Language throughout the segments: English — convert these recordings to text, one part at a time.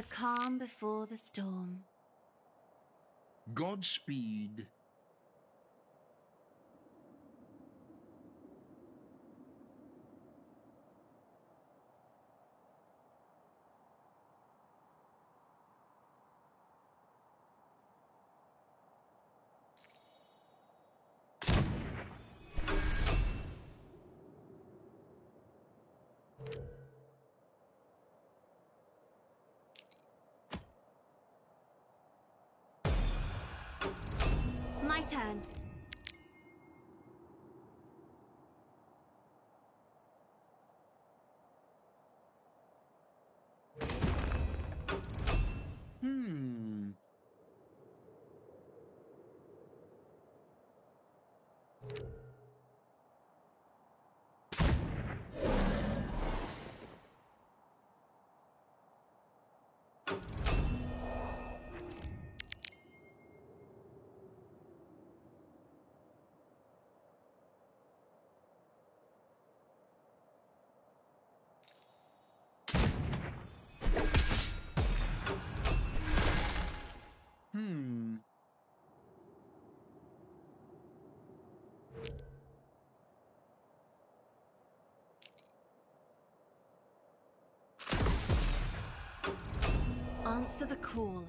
The calm before the storm. Godspeed. My Answer the call.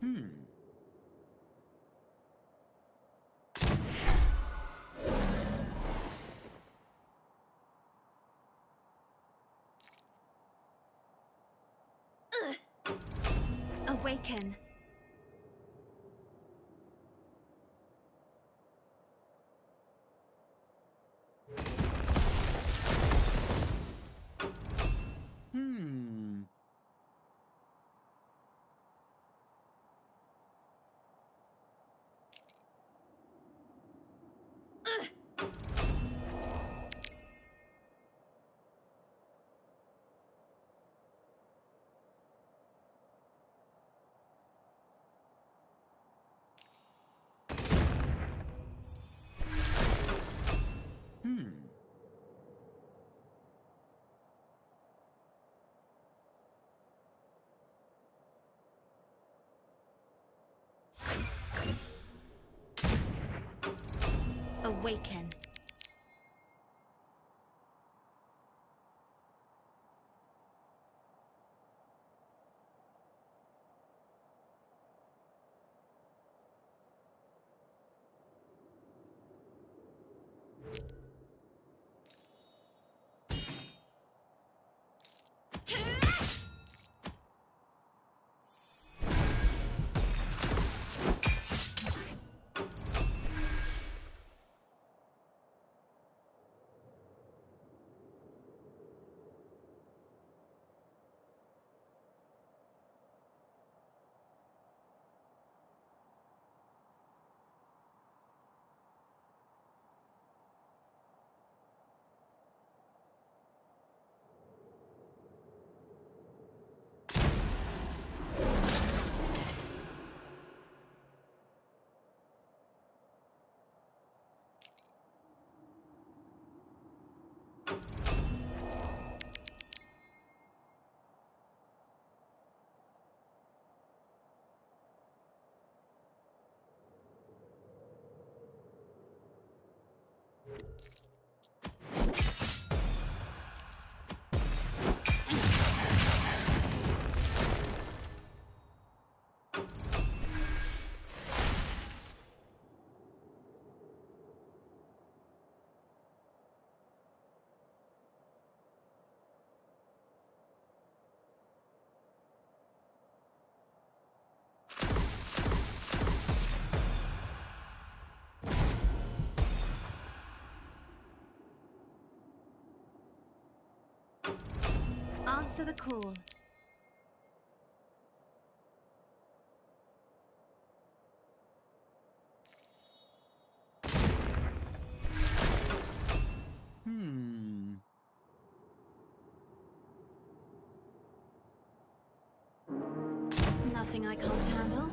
Hmm. Awaken. Awaken. Answer the call. Hmm. nothing I can't handle.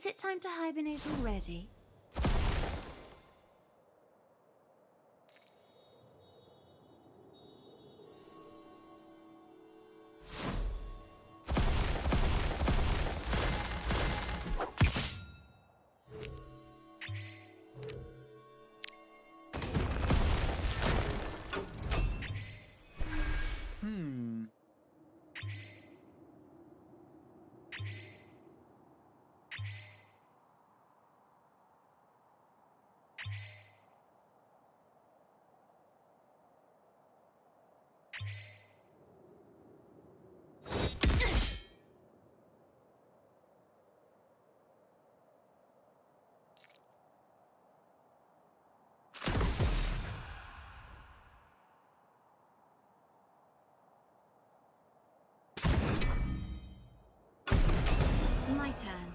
Is it time to hibernate already? My turn.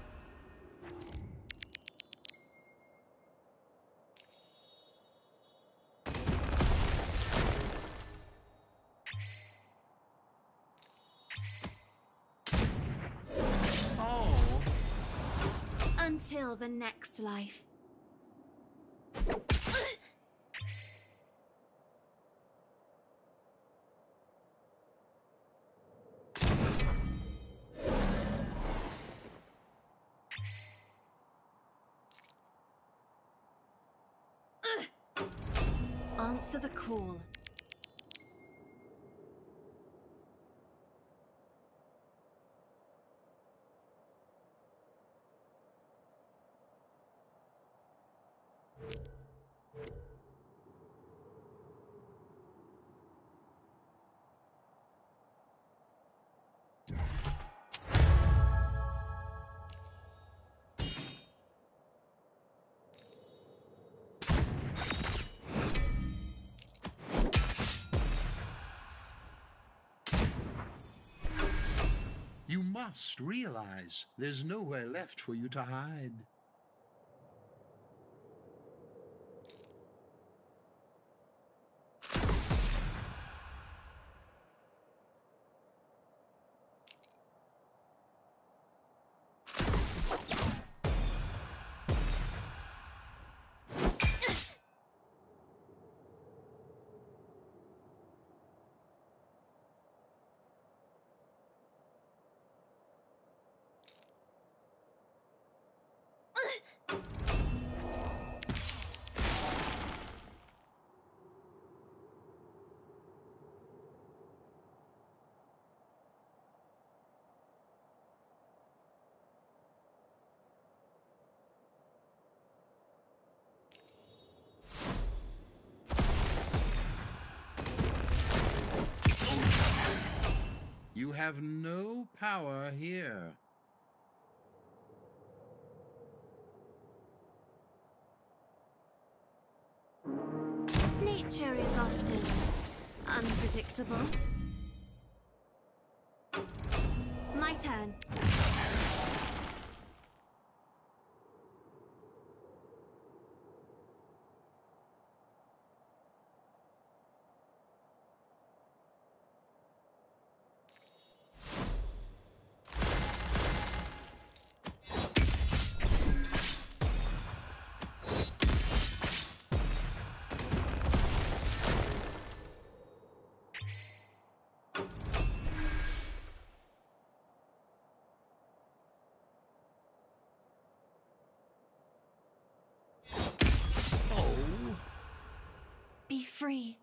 Oh. Until the next life. Answer the call. Must realize there's nowhere left for you to hide. You have no power here. Nature is often unpredictable. My turn. Free.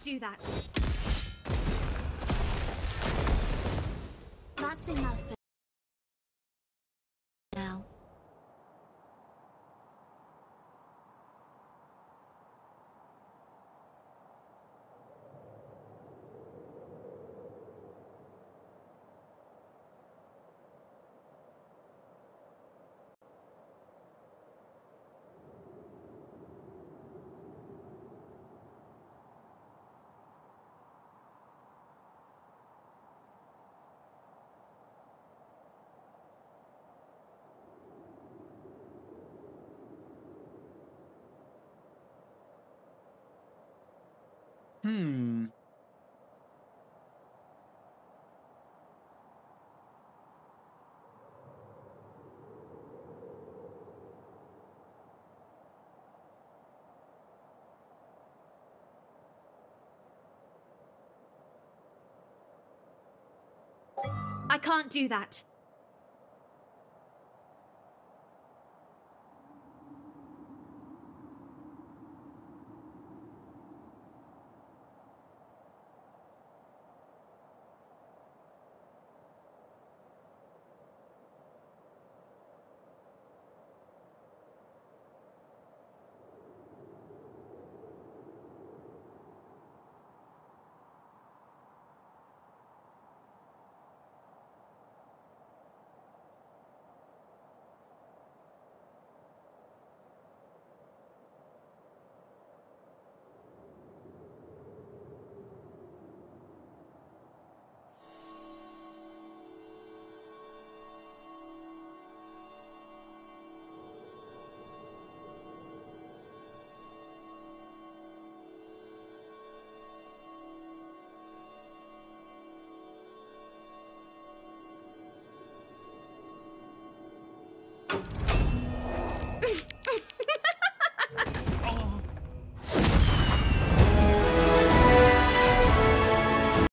Do that. Hmm. I can't do that.